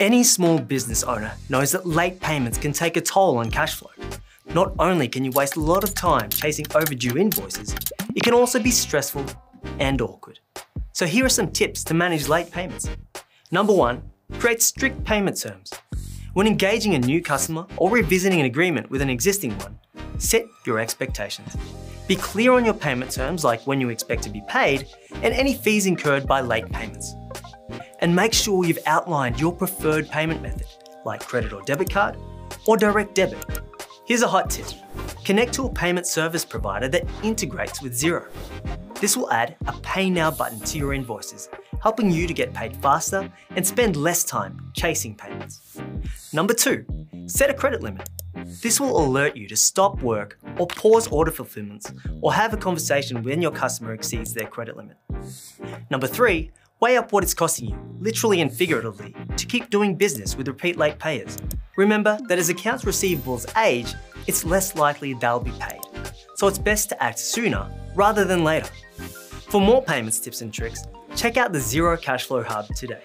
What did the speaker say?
Any small business owner knows that late payments can take a toll on cash flow. Not only can you waste a lot of time chasing overdue invoices, it can also be stressful and awkward. So here are some tips to manage late payments. Number one, create strict payment terms. When engaging a new customer or revisiting an agreement with an existing one, set your expectations. Be clear on your payment terms like when you expect to be paid and any fees incurred by late payments. And make sure you've outlined your preferred payment method, like credit or debit card, or direct debit. Here's a hot tip. Connect to a payment service provider that integrates with Xero. This will add a Pay Now button to your invoices, helping you to get paid faster and spend less time chasing payments. Number two, set a credit limit. This will alert you to stop work or pause order fulfillments or have a conversation when your customer exceeds their credit limit. Number three, weigh up what it's costing you, literally and figuratively, to keep doing business with repeat late payers. Remember that as accounts receivables age, it's less likely they'll be paid. So it's best to act sooner rather than later. For more payments tips and tricks, check out the Xero Cashflow Hub today.